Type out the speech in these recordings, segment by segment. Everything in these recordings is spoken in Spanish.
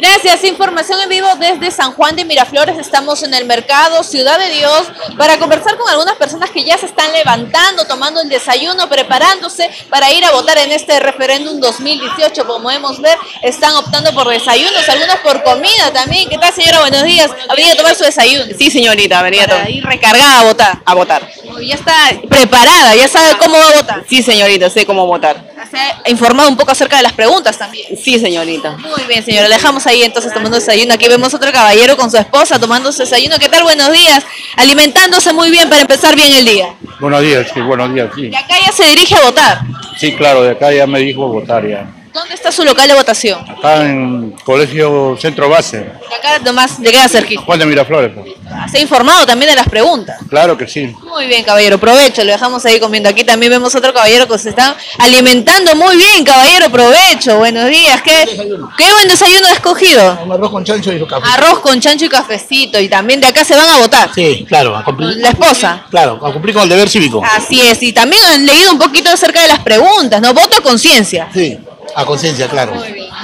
Gracias, información en vivo desde San Juan de Miraflores. Estamos en el mercado Ciudad de Dios para conversar con algunas personas que ya se están levantando, tomando el desayuno, preparándose para ir a votar en este referéndum 2018. Como podemos ver, están optando por desayunos, algunos por comida también. ¿Qué tal, señora? Buenos días. ¿Ha venido a tomar su desayuno? Sí, señorita, venía a tomar- ir recargada a votar. a votar. Ya está preparada, ya sabe cómo va a votar. Sí, señorita, sé cómo votar. Ha informado un poco acerca de las preguntas también. Sí, señorita. Muy bien, señora. Dejamos ahí entonces tomando desayuno. Aquí vemos otro caballero con su esposa tomando su desayuno. ¿Qué tal? Buenos días. Alimentándose muy bien para empezar bien el día. Buenos días, sí, buenos días, sí. Y acá ya se dirige a votar. Sí, claro, de acá ya me dijo votar ya. ¿Dónde está su local de votación? Acá en Colegio Centro Base, Y acá nomás le queda cerquita. Juan de Miraflores. pues. Se ha informado también de las preguntas. Claro que sí. Muy bien, caballero. Provecho. Lo dejamos ahí comiendo. Aquí también vemos otro caballero que se está alimentando muy bien, caballero. Provecho. Buenos días. ¿Qué, qué buen desayuno ha escogido? Un arroz con chancho y café. Arroz con chancho y cafecito. Y también de acá se van a votar. Sí, claro, a cumplir, La esposa. claro, a cumplir con el deber cívico. Así es, y también han leído un poquito acerca de las preguntas, ¿no? Voto a conciencia. Sí, a conciencia, claro.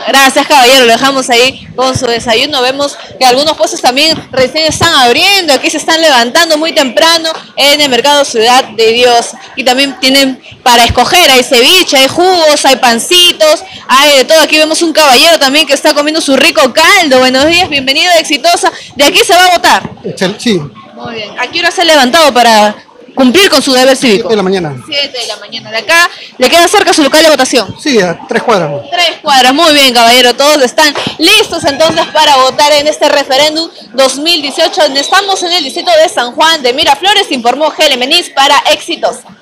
Gracias, caballero. Lo dejamos ahí con su desayuno. Vemos que algunos puestos también recién están abriendo. Aquí se están levantando muy temprano en el mercado Ciudad de Dios. Y también tienen para escoger. Hay ceviche, hay jugos, hay pancitos, hay de todo. Aquí vemos un caballero también que está comiendo su rico caldo. Buenos días, bienvenido, exitosa. De aquí se va a votar. Sí, Muy bien. ¿A qué hora se ha levantado para cumplir con su deber cívico? de la mañana. 7 de la mañana. De acá le queda cerca su local de votación. Sí, a tres cuadras. Tres cuadras, muy bien, caballero. Todos están listos entonces para votar en este referéndum 2018. Estamos en el distrito de San Juan de Miraflores, informó Gele Meniz para Exitosa.